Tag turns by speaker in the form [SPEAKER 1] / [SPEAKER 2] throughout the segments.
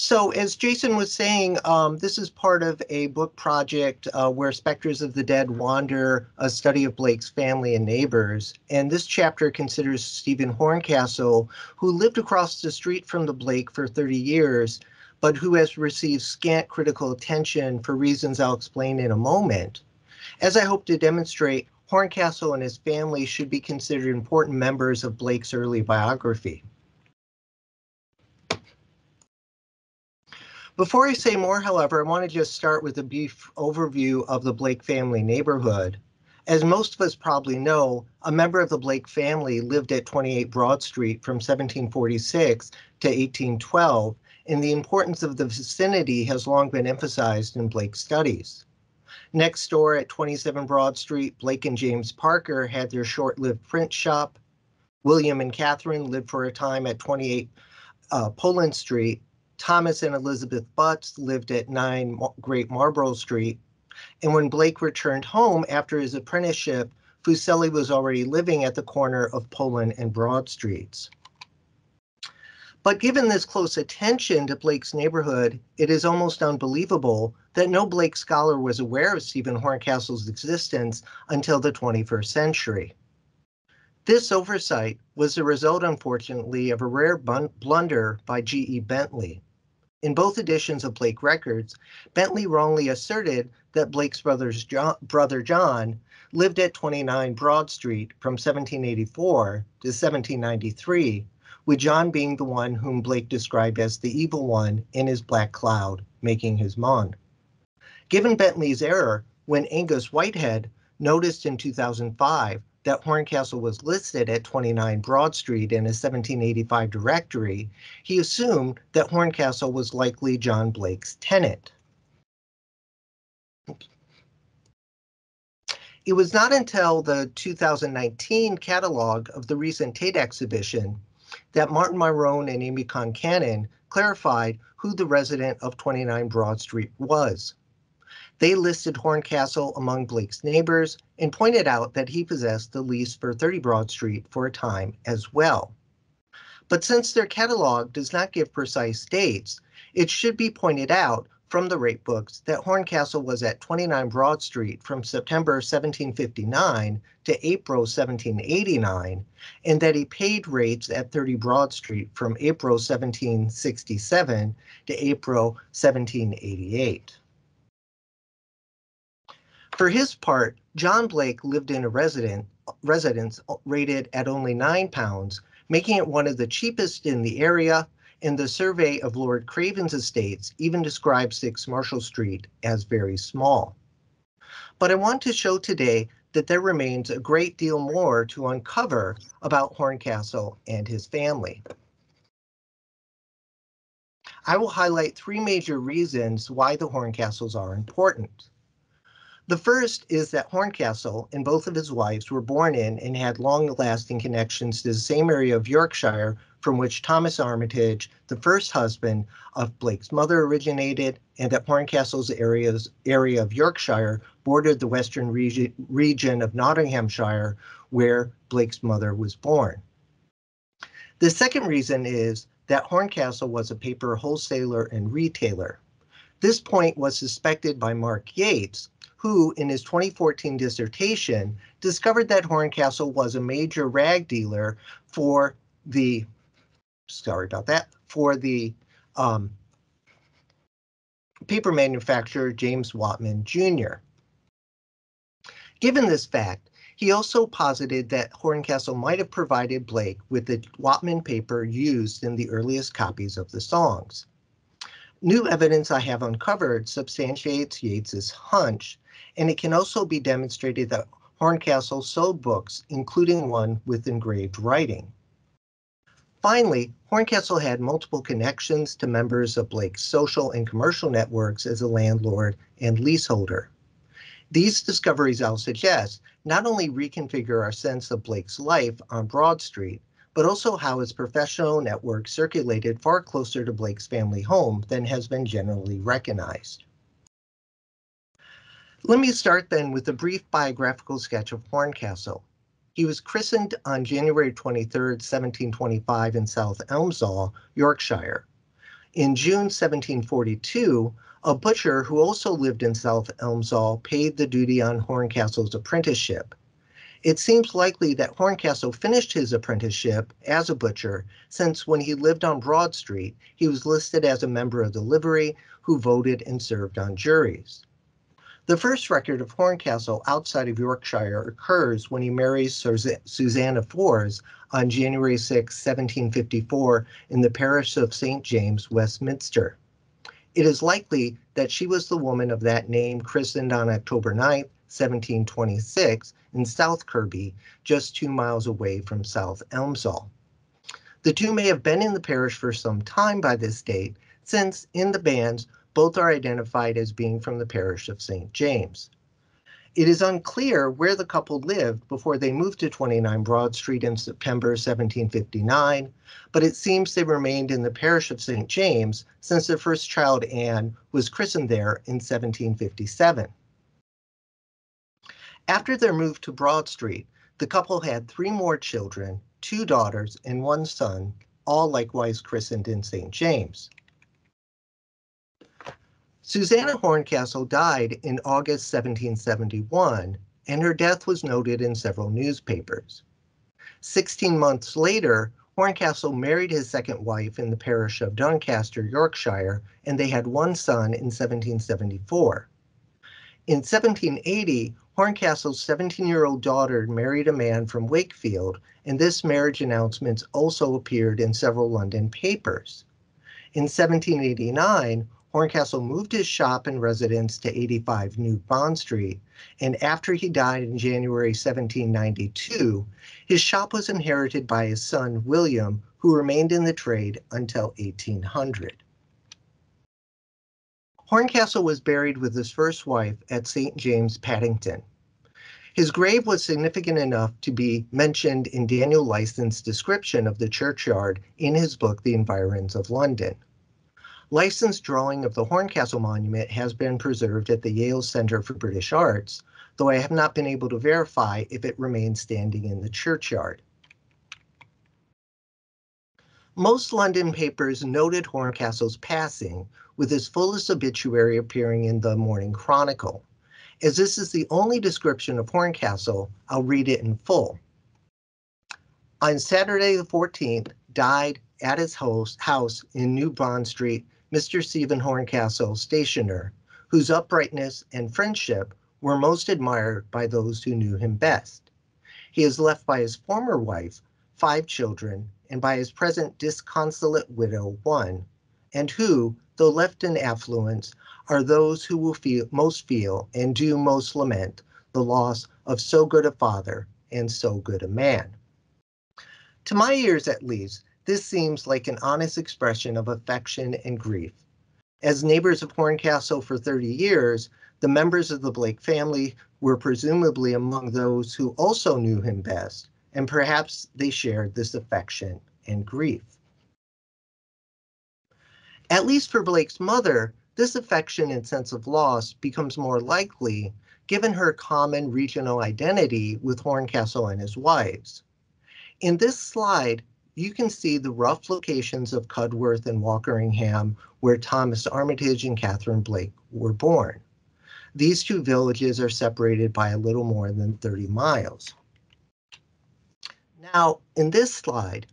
[SPEAKER 1] So as Jason was saying, um, this is part of a book project uh, where Spectres of the Dead wander, a study of Blake's family and neighbors. And this chapter considers Stephen Horncastle, who lived across the street from the Blake for 30 years, but who has received scant critical attention for reasons I'll explain in a moment. As I hope to demonstrate, Horncastle and his family should be considered important members of Blake's early biography. Before I say more, however, I want to just start with a brief overview of the Blake family neighborhood. As most of us probably know, a member of the Blake family lived at 28 Broad Street from 1746 to 1812, and the importance of the vicinity has long been emphasized in Blake's studies. Next door at 27 Broad Street, Blake and James Parker had their short-lived print shop. William and Catherine lived for a time at 28 uh, Poland Street, Thomas and Elizabeth Butts lived at 9 Great Marlborough Street. And when Blake returned home after his apprenticeship, Fuseli was already living at the corner of Poland and Broad Streets. But given this close attention to Blake's neighborhood, it is almost unbelievable that no Blake scholar was aware of Stephen Horncastle's existence until the 21st century. This oversight was the result, unfortunately, of a rare blunder by G.E. Bentley. In both editions of Blake Records, Bentley wrongly asserted that Blake's John, brother John lived at 29 Broad Street from 1784 to 1793, with John being the one whom Blake described as the evil one in his black cloud, making his mon. Given Bentley's error, when Angus Whitehead noticed in 2005 that Horncastle was listed at 29 Broad Street in a 1785 directory, he assumed that Horncastle was likely John Blake's tenant. It was not until the 2019 catalog of the recent Tate exhibition that Martin Myrone and Amy Concannon clarified who the resident of 29 Broad Street was. They listed Horncastle among Blake's neighbors and pointed out that he possessed the lease for 30 Broad Street for a time as well. But since their catalog does not give precise dates, it should be pointed out from the rate books that Horncastle was at 29 Broad Street from September 1759 to April 1789, and that he paid rates at 30 Broad Street from April 1767 to April 1788. For his part, John Blake lived in a resident, residence rated at only nine pounds, making it one of the cheapest in the area, and the survey of Lord Craven's estates even describes 6 Marshall Street as very small. But I want to show today that there remains a great deal more to uncover about Horncastle and his family. I will highlight three major reasons why the Horncastles are important. The first is that Horncastle and both of his wives were born in and had long-lasting connections to the same area of Yorkshire from which Thomas Armitage, the first husband of Blake's mother, originated, and that Horncastle's areas, area of Yorkshire bordered the western region, region of Nottinghamshire, where Blake's mother was born. The second reason is that Horncastle was a paper wholesaler and retailer. This point was suspected by Mark Yates, who, in his 2014 dissertation, discovered that Horncastle was a major rag dealer for the, sorry about that, for the um, paper manufacturer James Whatman Jr. Given this fact, he also posited that Horncastle might have provided Blake with the Whatman paper used in the earliest copies of the songs. New evidence I have uncovered substantiates Yates's hunch and it can also be demonstrated that Horncastle sold books, including one with engraved writing. Finally, Horncastle had multiple connections to members of Blake's social and commercial networks as a landlord and leaseholder. These discoveries, I'll suggest, not only reconfigure our sense of Blake's life on Broad Street, but also how his professional network circulated far closer to Blake's family home than has been generally recognized. Let me start then with a brief biographical sketch of Horncastle. He was christened on January 23, 1725 in South Elmsall, Yorkshire. In June 1742, a butcher who also lived in South Elmsall paid the duty on Horncastle's apprenticeship. It seems likely that Horncastle finished his apprenticeship as a butcher, since when he lived on Broad Street, he was listed as a member of the livery who voted and served on juries. The first record of Horncastle outside of Yorkshire occurs when he marries Susanna Fors on January 6, 1754, in the parish of St. James, Westminster. It is likely that she was the woman of that name christened on October 9, 1726, in South Kirkby, just two miles away from South Elmsall. The two may have been in the parish for some time by this date, since in the banns, both are identified as being from the parish of St. James. It is unclear where the couple lived before they moved to 29 Broad Street in September 1759, but it seems they remained in the parish of St. James since their first child, Anne, was christened there in 1757. After their move to Broad Street, the couple had three more children, two daughters and one son, all likewise christened in St. James. Susanna Horncastle died in August 1771, and her death was noted in several newspapers. Sixteen months later, Horncastle married his second wife in the parish of Doncaster, Yorkshire, and they had one son in 1774. In 1780, Horncastle's 17-year-old daughter married a man from Wakefield, and this marriage announcement also appeared in several London papers. In 1789, Horncastle moved his shop and residence to 85 New Bond Street, and after he died in January 1792, his shop was inherited by his son William, who remained in the trade until 1800. Horncastle was buried with his first wife at St. James, Paddington. His grave was significant enough to be mentioned in Daniel Lyson's description of the churchyard in his book, The Environs of London. Lyson's drawing of the Horncastle Monument has been preserved at the Yale Center for British Arts, though I have not been able to verify if it remains standing in the churchyard. Most London papers noted Horncastle's passing, with his fullest obituary appearing in the Morning Chronicle. As this is the only description of Horncastle, I'll read it in full. On Saturday the 14th, died at his house, house in New Bond Street, Mr. Stephen Horncastle, stationer, whose uprightness and friendship were most admired by those who knew him best. He is left by his former wife, five children, and by his present disconsolate widow, one, and who, though left in affluence, are those who will feel most feel and do most lament the loss of so good a father and so good a man. To my ears, at least, this seems like an honest expression of affection and grief. As neighbors of Horncastle for 30 years, the members of the Blake family were presumably among those who also knew him best, and perhaps they shared this affection and grief. At least for Blake's mother, this affection and sense of loss becomes more likely given her common regional identity with Horncastle and his wives. In this slide, you can see the rough locations of Cudworth and Walkeringham where Thomas Armitage and Catherine Blake were born. These two villages are separated by a little more than 30 miles. Now, in this slide,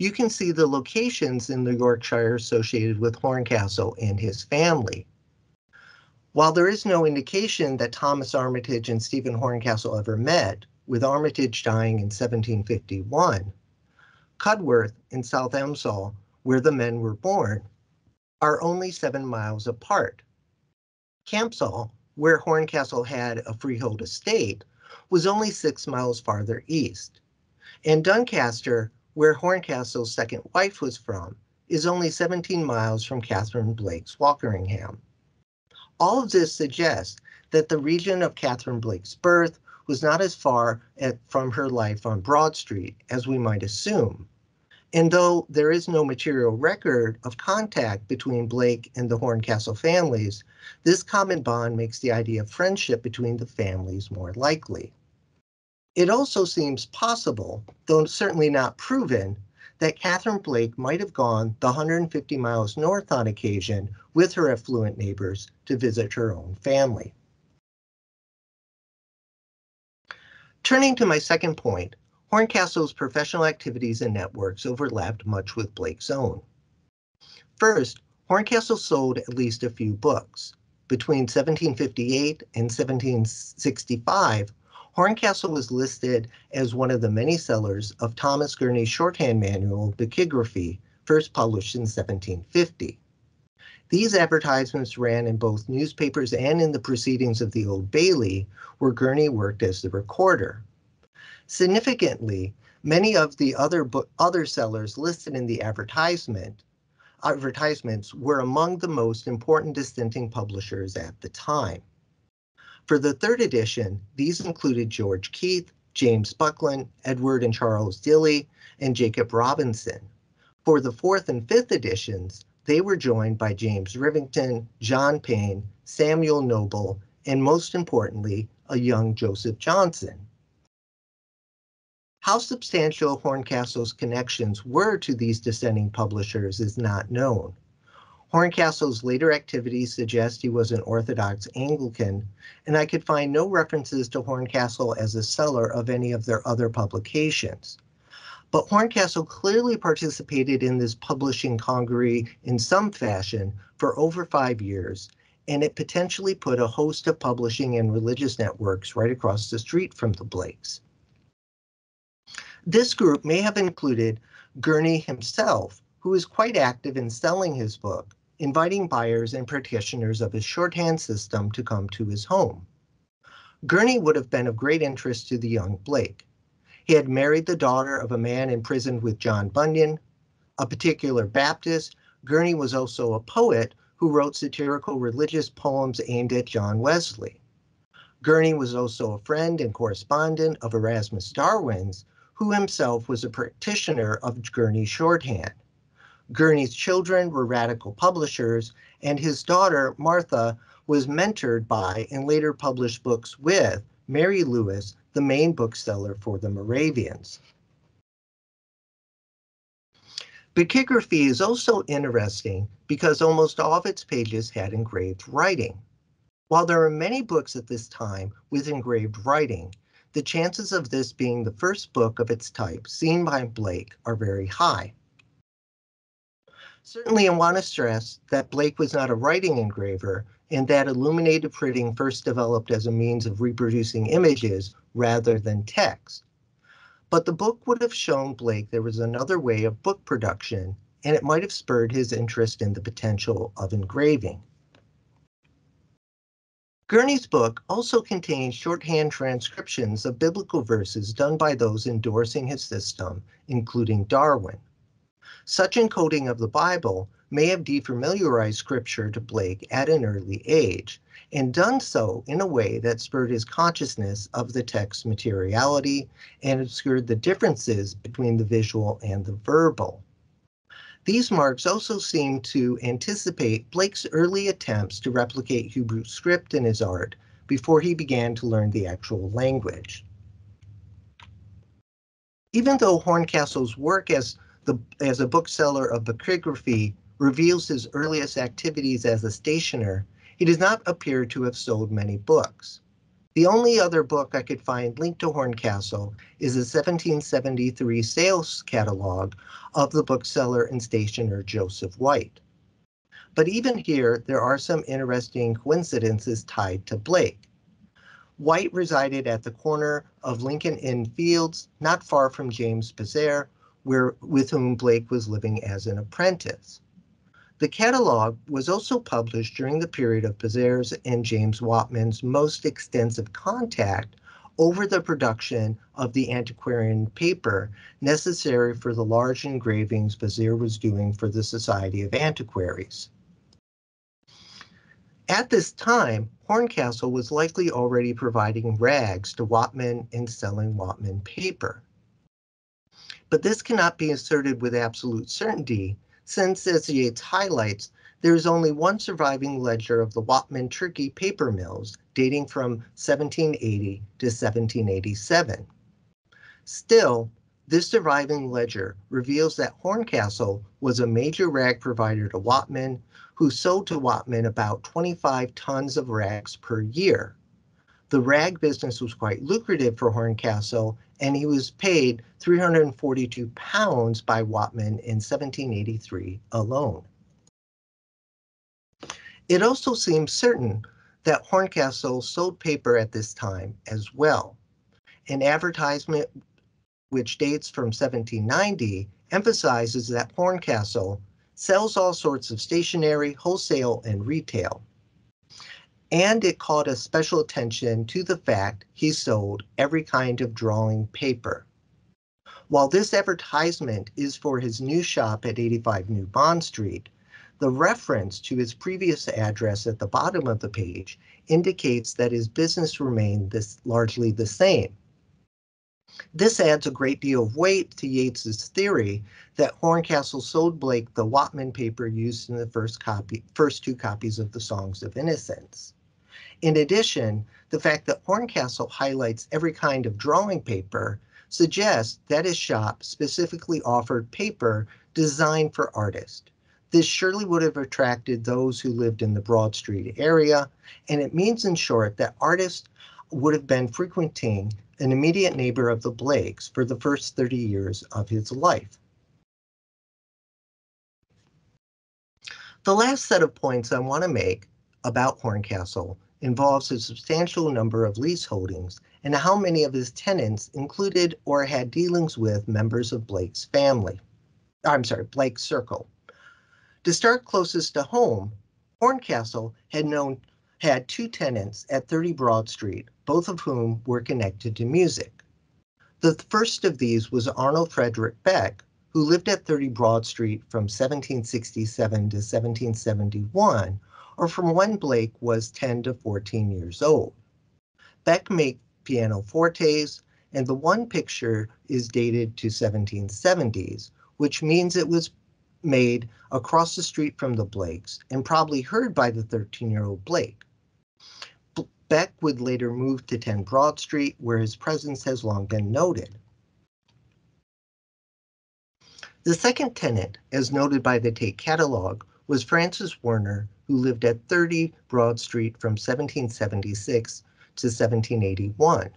[SPEAKER 1] you can see the locations in the Yorkshire associated with Horncastle and his family. While there is no indication that Thomas Armitage and Stephen Horncastle ever met, with Armitage dying in 1751, Cudworth in South Elmsall, where the men were born, are only seven miles apart. Campsall, where Horncastle had a freehold estate, was only six miles farther east. And Doncaster, where Horncastle's second wife was from, is only 17 miles from Catherine Blake's Walkeringham. All of this suggests that the region of Catherine Blake's birth was not as far at, from her life on Broad Street as we might assume. And though there is no material record of contact between Blake and the Horncastle families, this common bond makes the idea of friendship between the families more likely. It also seems possible, though certainly not proven, that Catherine Blake might have gone the 150 miles north on occasion with her affluent neighbors to visit her own family. Turning to my second point, Horncastle's professional activities and networks overlapped much with Blake's own. First, Horncastle sold at least a few books. Between 1758 and 1765, Horncastle was listed as one of the many sellers of Thomas Gurney's shorthand manual, Brachygraphy, first published in 1750. These advertisements ran in both newspapers and in the proceedings of the Old Bailey, where Gurney worked as the recorder. Significantly, many of the other other sellers listed in the advertisement advertisements were among the most important dissenting publishers at the time. For the third edition, these included George Keith, James Buckland, Edward and Charles Dilly, and Jacob Robinson. For the fourth and fifth editions, they were joined by James Rivington, John Payne, Samuel Noble, and most importantly, a young Joseph Johnson. How substantial Horncastle's connections were to these dissenting publishers is not known. Horncastle's later activities suggest he was an Orthodox Anglican, and I could find no references to Horncastle as a seller of any of their other publications. But Horncastle clearly participated in this publishing congery in some fashion for over five years, and it potentially put a host of publishing and religious networks right across the street from the Blakes. This group may have included Gurney himself, who was quite active in selling his book, inviting buyers and practitioners of his shorthand system to come to his home. Gurney would have been of great interest to the young Blake. He had married the daughter of a man imprisoned with John Bunyan, a particular Baptist. Gurney was also a poet who wrote satirical religious poems aimed at John Wesley. Gurney was also a friend and correspondent of Erasmus Darwin's, who himself was a practitioner of Gurney's shorthand. Gurney's children were radical publishers, and his daughter, Martha, was mentored by and later published books with Mary Lewis, the main bookseller for the Moravians. Brachygraphy is also interesting because almost all of its pages had engraved writing. While there are many books at this time with engraved writing, the chances of this being the first book of its type seen by Blake are very high. Certainly, I want to stress that Blake was not a writing engraver and that illuminated printing first developed as a means of reproducing images rather than text. But the book would have shown Blake there was another way of book production, and it might have spurred his interest in the potential of engraving. Gurney's book also contains shorthand transcriptions of biblical verses done by those endorsing his system, including Darwin. Such encoding of the Bible may have defamiliarized scripture to Blake at an early age, and done so in a way that spurred his consciousness of the text's materiality and obscured the differences between the visual and the verbal. These marks also seem to anticipate Blake's early attempts to replicate Hebrew script in his art before he began to learn the actual language. Even though Horncastle's work as the, as a bookseller of brachygraphy reveals his earliest activities as a stationer, he does not appear to have sold many books. The only other book I could find linked to Horncastle is a 1773 sales catalog of the bookseller and stationer Joseph White. But even here, there are some interesting coincidences tied to Blake. White resided at the corner of Lincoln Inn Fields, not far from James Basire, where, with whom Blake was living as an apprentice. The catalog was also published during the period of Basire's and James Whatman's most extensive contact over the production of the antiquarian paper necessary for the large engravings Basire was doing for the Society of Antiquaries. At this time, Horncastle was likely already providing rags to Whatman and selling Whatman paper but this cannot be asserted with absolute certainty, since, as Yates highlights, there is only one surviving ledger of the Whatman Turkey paper mills dating from 1780 to 1787. Still, This surviving ledger reveals that Horncastle was a major rag provider to Whatman, who sold to Whatman about 25 tons of rags per year. The rag business was quite lucrative for Horncastle, and he was paid 342 pounds by Whatman in 1783 alone. It also seems certain that Horncastle sold paper at this time as well. An advertisement which dates from 1790, emphasizes that Horncastle sells all sorts of stationery, wholesale, and retail. And it called a special attention to the fact he sold every kind of drawing paper. While this advertisement is for his new shop at 85 New Bond Street, the reference to his previous address at the bottom of the page indicates that his business remained this largely the same. This adds a great deal of weight to Yates's theory that Horncastle sold Blake the Whatman paper used in the first copy, first two copies of the Songs of Innocence. In addition, the fact that Horncastle highlights every kind of drawing paper suggests that his shop specifically offered paper designed for artists. This surely would have attracted those who lived in the Broad Street area, and it means in short that artists would have been frequenting an immediate neighbor of the Blakes for the first 30 years of his life. The last set of points I want to make about Horncastle involves a substantial number of leaseholdings and how many of his tenants included or had dealings with members of Blake's family. I'm sorry, Blake's circle. To start closest to home, Horncastle had known had two tenants at 30 Broad Street, both of whom were connected to music. The first of these was Arnold Frederick Beck, who lived at 30 Broad Street from 1767 to 1771, or from when Blake was 10 to 14 years old. Beck made pianofortes, and the one picture is dated to 1770s, which means it was made across the street from the Blakes and probably heard by the 13-year-old Blake. Beck would later move to 10 Broad Street, where his presence has long been noted. The second tenant, as noted by the Tate catalog, was Francis Werner, who lived at 30 Broad Street from 1776 to 1781.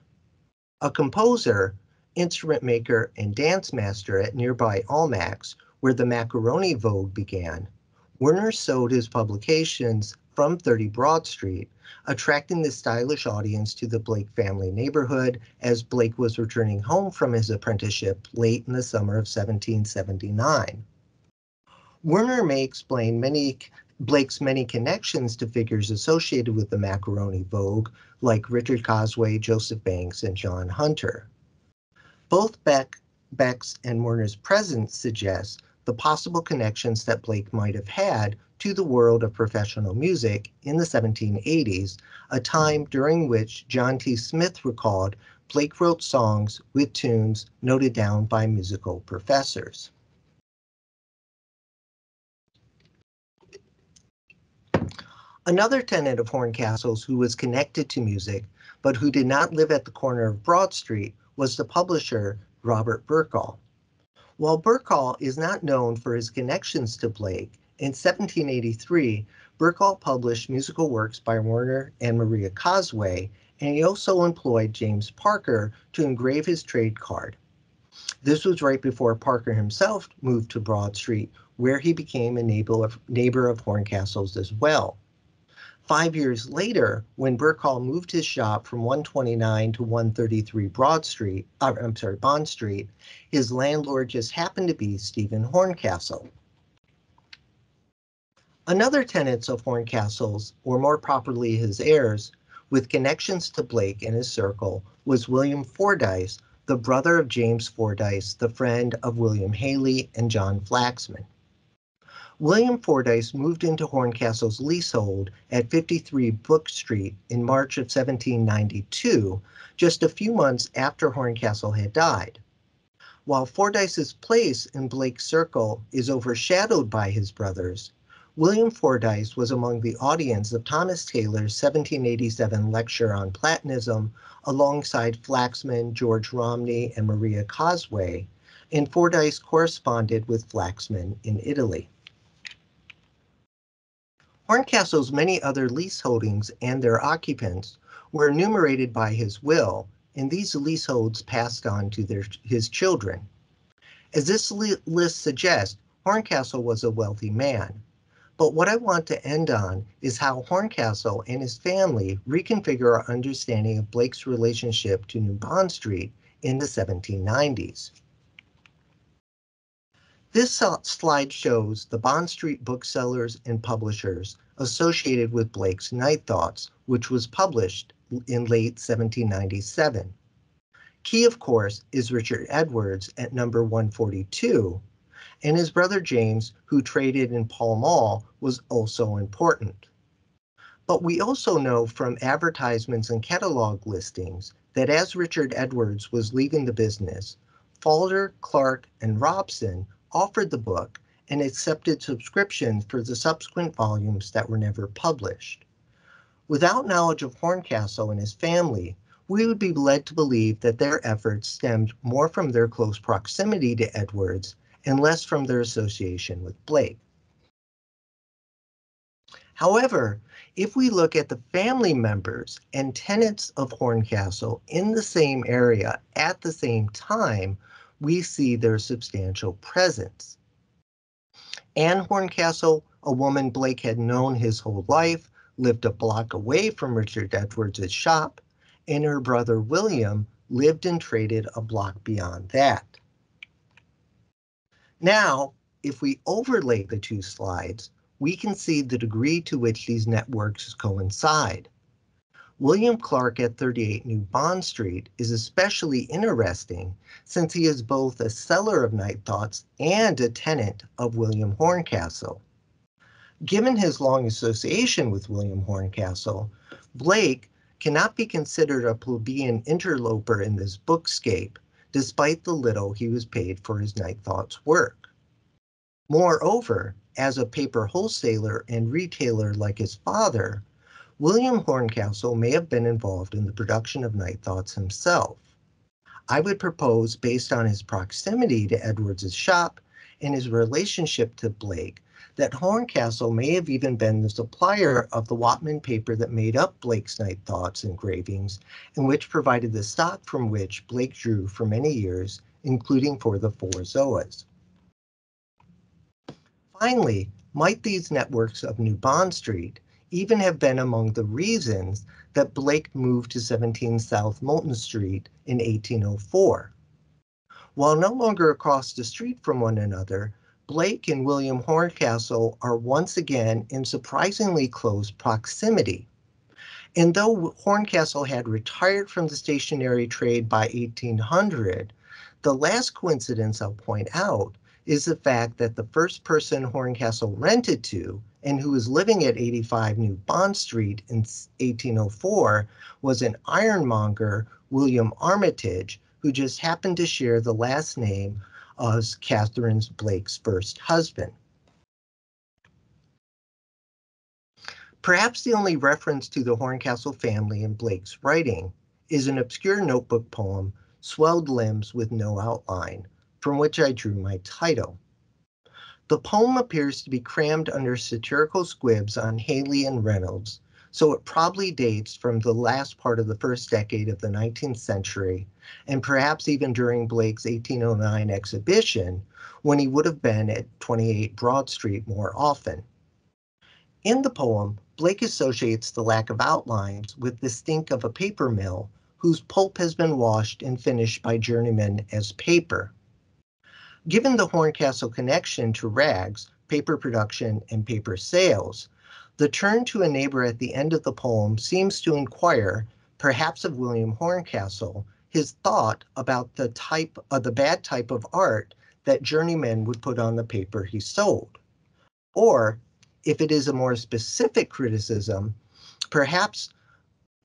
[SPEAKER 1] A composer, instrument maker, and dance master at nearby Almack's, where the macaroni vogue began, Werner sold his publications from 30 Broad Street, attracting the stylish audience to the Blake family neighborhood as Blake was returning home from his apprenticeship late in the summer of 1779. Werner may explain many Blake's many connections to figures associated with the macaroni vogue, like Richard Cosway, Joseph Banks, and John Hunter. Both Beck, Beck's and Werner's presence suggests the possible connections that Blake might have had to the world of professional music in the 1780s, a time during which John T. Smith recalled Blake wrote songs with tunes noted down by musical professors. Another tenant of Horncastle's who was connected to music, but who did not live at the corner of Broad Street, was the publisher Robert Birchall. While Birchall is not known for his connections to Blake, in 1783, Birchall published musical works by Werner and Maria Cosway, and he also employed James Parker to engrave his trade card. This was right before Parker himself moved to Broad Street, where he became a neighbor of, neighbor of Horncastle's as well. Five years later, when Birchall moved his shop from 129 to 133 Broad Street, uh, I'm sorry, Bond Street, his landlord just happened to be Stephen Horncastle. Another tenant of Horncastle's, or more properly his heirs, with connections to Blake and his circle, was William Fordyce, the brother of James Fordyce, the friend of William Hayley and John Flaxman. William Fordyce moved into Horncastle's leasehold at 53 Brook Street in March of 1792, just a few months after Horncastle had died. While Fordyce's place in Blake's circle is overshadowed by his brothers, William Fordyce was among the audience of Thomas Taylor's 1787 lecture on Platonism alongside Flaxman, George Romney, and Maria Cosway, and Fordyce corresponded with Flaxman in Italy. Horncastle's many other leaseholdings and their occupants were enumerated by his will, and these leaseholds passed on to their, his children. As this list suggests, Horncastle was a wealthy man. But what I want to end on is how Horncastle and his family reconfigure our understanding of Blake's relationship to New Bond Street in the 1790s. This slide shows the Bond Street booksellers and publishers associated with Blake's Night Thoughts, which was published in late 1797. Key, of course, is Richard Edwards at number 142, and his brother James, who traded in Pall Mall, was also important. But we also know from advertisements and catalog listings that as Richard Edwards was leaving the business, Faulder, Clark, and Robson offered the book and accepted subscriptions for the subsequent volumes that were never published. Without knowledge of Horncastle and his family, we would be led to believe that their efforts stemmed more from their close proximity to Edwards and less from their association with Blake. However, if we look at the family members and tenants of Horncastle in the same area at the same time, we see their substantial presence. Anne Horncastle, a woman Blake had known his whole life, lived a block away from Richard Edwards' shop, and her brother William lived and traded a block beyond that. Now, if we overlay the two slides, we can see the degree to which these networks coincide. William Clark at 38 New Bond Street is especially interesting since he is both a seller of Night Thoughts and a tenant of William Horncastle. Given his long association with William Horncastle, Blake cannot be considered a plebeian interloper in this bookscape, despite the little he was paid for his Night Thoughts work. Moreover, as a paper wholesaler and retailer like his father, William Horncastle may have been involved in the production of Night Thoughts himself. I would propose, based on his proximity to Edwards's shop and his relationship to Blake, that Horncastle may have even been the supplier of the Whatman paper that made up Blake's Night Thoughts engravings, and which provided the stock from which Blake drew for many years, including for the Four Zoas. Finally, might these networks of New Bond Street even have been among the reasons that Blake moved to 17 South Molton Street in 1804. While no longer across the street from one another, Blake and William Horncastle are once again in surprisingly close proximity. And though Horncastle had retired from the stationery trade by 1800, the last coincidence I'll point out is the fact that the first person Horncastle rented to and who was living at 85 New Bond Street in 1804 was an ironmonger, William Armitage, who just happened to share the last name of Catherine Blake's first husband. Perhaps the only reference to the Horncastle family in Blake's writing is an obscure notebook poem, Swelled Limbs with No Outline, from which I drew my title. The poem appears to be crammed under satirical squibs on Hayley and Reynolds, so it probably dates from the last part of the first decade of the 19th century, and perhaps even during Blake's 1809 exhibition, when he would have been at 28 Broad Street more often. In the poem, Blake associates the lack of outlines with the stink of a paper mill whose pulp has been washed and finished by journeymen as paper. Given the Horncastle connection to rags, paper production, and paper sales, the turn to a neighbor at the end of the poem seems to inquire, perhaps of William Horncastle, his thought about the type of uh, the bad type of art that journeymen would put on the paper he sold. Or, if it is a more specific criticism, perhaps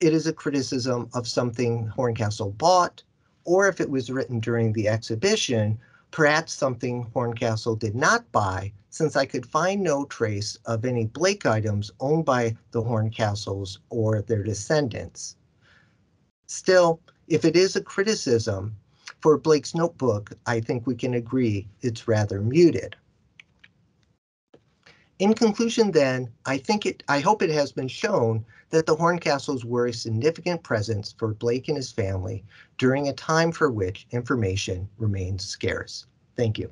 [SPEAKER 1] it is a criticism of something Horncastle bought, or if it was written during the exhibition, perhaps something Horncastle did not buy, since I could find no trace of any Blake items owned by the Horncastles or their descendants. Still, if it is a criticism, for Blake's notebook, I think we can agree it's rather muted. In conclusion, then, I think it, I hope it has been shown that the Horncastles were a significant presence for Blake and his family during a time for which information remains scarce. Thank you.